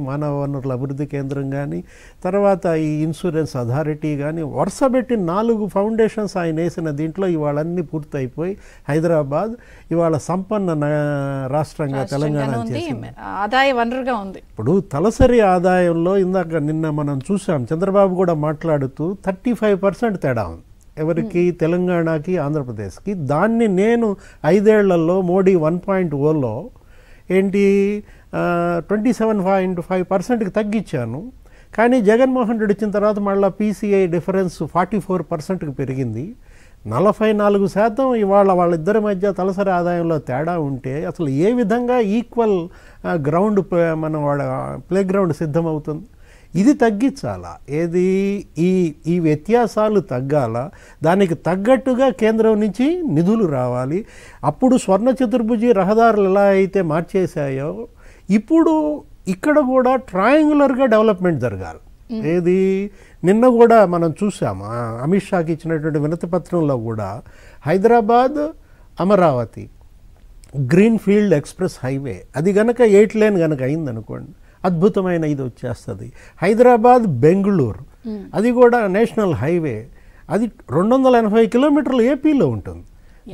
మానవ వనరుల అభివృద్ధి కేంద్రం కానీ తర్వాత ఈ ఇన్సూరెన్స్ అథారిటీ కానీ వరుస పెట్టి నాలుగు ఫౌండేషన్స్ ఆయన వేసిన దీంట్లో ఇవాళ అన్ని పూర్తయిపోయి హైదరాబాద్ ఇవాళ సంపన్న రాష్ట్రంగా తెలంగాణ ఆదాయ వనరుగా ఉంది. ఇప్పుడు తలసరి ఆదాయంలో ఇందాక నిన్న మనం చూసాం చంద్రబాబు కూడా మాట్లాడుతూ థర్టీ ఫైవ్ పర్సెంట్ తేడా ఉంది. ఎవరికి? తెలంగాణకి ఆంధ్రప్రదేశ్కి. దాన్ని నేను ఐదేళ్ళలో మోడీ వన్ పాయింట్ ఓలో ఏంటి? ట్వంటీ సెవెన్ పాయింట్ ఫైవ్ పర్సెంట్కి తగ్గించాను. కానీ జగన్మోహన్ రెడ్డి వచ్చిన తర్వాత మళ్ళీ పీసీఐ డిఫరెన్స్ ఫార్టీ ఫోర్ పర్సెంట్కి పెరిగింది. నలభై నాలుగు శాతం ఇవాళ వాళ్ళిద్దరి మధ్య తలసరి ఆదాయంలో తేడా ఉంటే అసలు ఏ విధంగా ఈక్వల్ గ్రౌండ్ మనం వాళ్ళ ప్లే గ్రౌండ్ సిద్ధమవుతుంది? ఇది తగ్గించాలా? ఏది? ఈ ఈ వ్యత్యాసాలు తగ్గాల? దానికి తగ్గట్టుగా కేంద్రం నుంచి నిధులు రావాలి. అప్పుడు స్వర్ణ చతుర్భుజి రహదారులు ఎలా అయితే మార్చేశాయో ఇప్పుడు ఇక్కడ కూడా ట్రయాంగులర్గా డెవలప్మెంట్ జరగాలి. ఏది? నిన్న కూడా మనం చూసాం ఆ అమిత్ షాకి ఇచ్చినటువంటి వినతి పత్రంలో కూడా Hyderabad Amaravati green field express highway. అది గనక ఎయిట్ లేన్ గనక అయిందనుకోండి అద్భుతమైన ఇది వచ్చేస్తుంది. హైదరాబాద్ బెంగళూరు. అది కూడా నేషనల్ హైవే. అది రెండు వందల ఎనభై కిలోమీటర్లు ఏపీలో ఉంటుంది.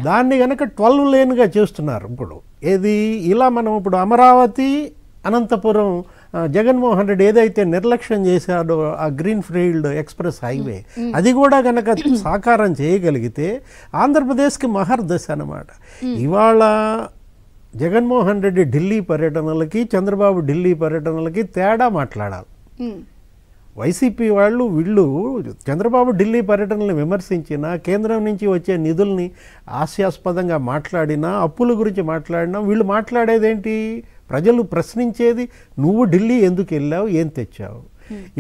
దాన్ని గనక ట్వెల్వ్ లేన్గా చేస్తున్నారు ఇప్పుడు. ఏది? ఇలా మనం ఇప్పుడు అమరావతి అనంతపురం జగన్మోహన్ రెడ్డి ఏదైతే నిర్లక్ష్యం చేశాడో ఆ గ్రీన్ ఫీల్డ్ ఎక్స్ప్రెస్ హైవే అది కూడా గనక సాకారం చేయగలిగితే ఆంధ్రప్రదేశ్కి మహర్దశ అన్నమాట. ఇవాళ జగన్మోహన్ రెడ్డి ఢిల్లీ పర్యటనలకి చంద్రబాబు ఢిల్లీ పర్యటనలకి తేడా మాట్లాడాలి. వైసీపీ వాళ్ళు వీళ్ళు చంద్రబాబు ఢిల్లీ పర్యటనలు విమర్శించినా కేంద్రం నుంచి వచ్చే నిధుల్ని హాస్యాస్పదంగా మాట్లాడినా అప్పుల గురించి మాట్లాడినా వీళ్ళు మాట్లాడేదేంటి? ప్రజలు ప్రశ్నించేది నువ్వు ఢిల్లీ ఎందుకు వెళ్ళావు? ఏం తెచ్చావు?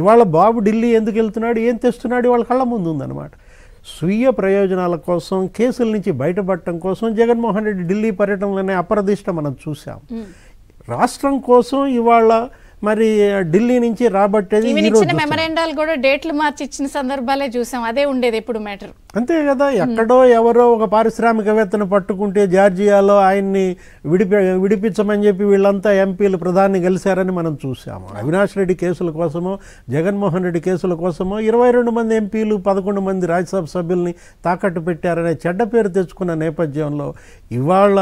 ఇవాళ బాబు ఢిల్లీ ఎందుకు వెళ్తున్నాడు? ఏం తెస్తున్నాడు? వాళ్ళ కళ్ళ ముందు ఉందన్నమాట. స్వీయ ప్రయోజనాల కోసం కేసుల నుంచి బయటపడటం కోసం జగన్మోహన్ రెడ్డి ఢిల్లీ పర్యటనలోనే అప్రదిష్ట మనం చూసాం రాష్ట్రం కోసం ఇవాళ మరి ఢిల్లీ నుంచి రాబట్టేది మెమరాండాలు కూడా డేట్లు మార్చి ఇచ్చిన సందర్భాలే చూసాం. అదే ఉండేది ఎప్పుడు మ్యాటర్. అంతే కదా ఎక్కడో ఎవరో ఒక పారిశ్రామికవేత్తను పట్టుకుంటే జార్జియాలో ఆయన్ని విడిపి విడిపించమని చెప్పి వీళ్ళంతా ఎంపీలు ప్రధాని గెలిచారని మనం చూసాము. అవినాష్ రెడ్డి కేసుల కోసమో జగన్మోహన్ రెడ్డి కేసుల కోసమో ఇరవై రెండు మంది ఎంపీలు పదకొండు మంది రాజ్యసభ సభ్యుల్ని తాకట్టు పెట్టారనే చెడ్డ పేరు తెచ్చుకున్న నేపథ్యంలో ఇవాళ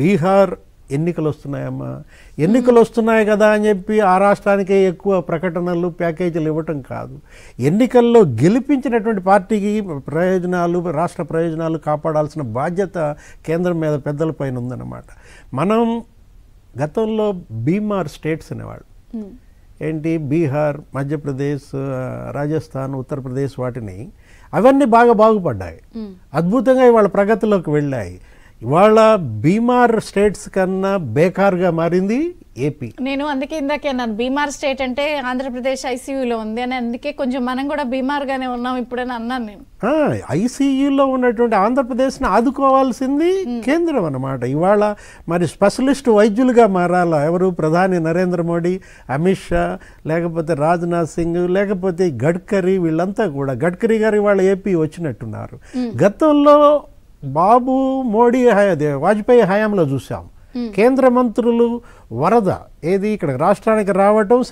బీహార్ ఎన్నికలు వస్తున్నాయమ్మా ఎన్నికలు వస్తున్నాయి కదా అని చెప్పి ఆ రాష్ట్రానికే ఎక్కువ ప్రకటనలు ప్యాకేజీలు ఇవ్వటం కాదు. ఎన్నికల్లో గెలిపించినటువంటి పార్టీకి ప్రయోజనాలు రాష్ట్ర ప్రయోజనాలు కాపాడాల్సిన బాధ్యత కేంద్రం మీద పెద్దల పైన ఉందన్నమాట. మనం గతంలో బీమార్ స్టేట్స్ అనేవాళ్ళు. ఏంటి? బీహార్ మధ్యప్రదేశ్ రాజస్థాన్ ఉత్తరప్రదేశ్ వాటిని అవన్నీ బాగా బాగుపడ్డాయి. అద్భుతంగా ఇవాళ ప్రగతిలోకి వెళ్ళాయి. ఇవాళ బీమార్ స్టేట్స్ కన్నా బేకార్గా మారింది ఏపీ. నేను అందుకే ఇందాకే అన్నాను బీమార్ స్టేట్ అంటే ఆంధ్రప్రదేశ్ ఐసీయూలో ఉంది అని అందుకే కొంచెం మనం కూడా బీమార్ గానే ఉన్నాం ఇప్పుడని అన్నాను నేను. ఐసీయూలో ఉన్నటువంటి ఆంధ్రప్రదేశ్ని ఆదుకోవాల్సింది కేంద్రం అన్నమాట. ఇవాళ మరి స్పెషలిస్ట్ వైద్యులుగా మారాలా ఎవరు? ప్రధాని నరేంద్ర మోడీ అమిత్ షా లేకపోతే రాజ్నాథ్ సింగ్ లేకపోతే గడ్కరీ వీళ్ళంతా కూడా. గడ్కరీ గారు ఇవాళ ఏపీ వచ్చినట్టున్నారు. గతంలో బాబు మోడీ హయా- వాజ్పేయి హయాంలో చూసాం. కేంద్ర మంత్రులు వరద ఏది ఇక్కడ రాష్ట్రానికి రావటం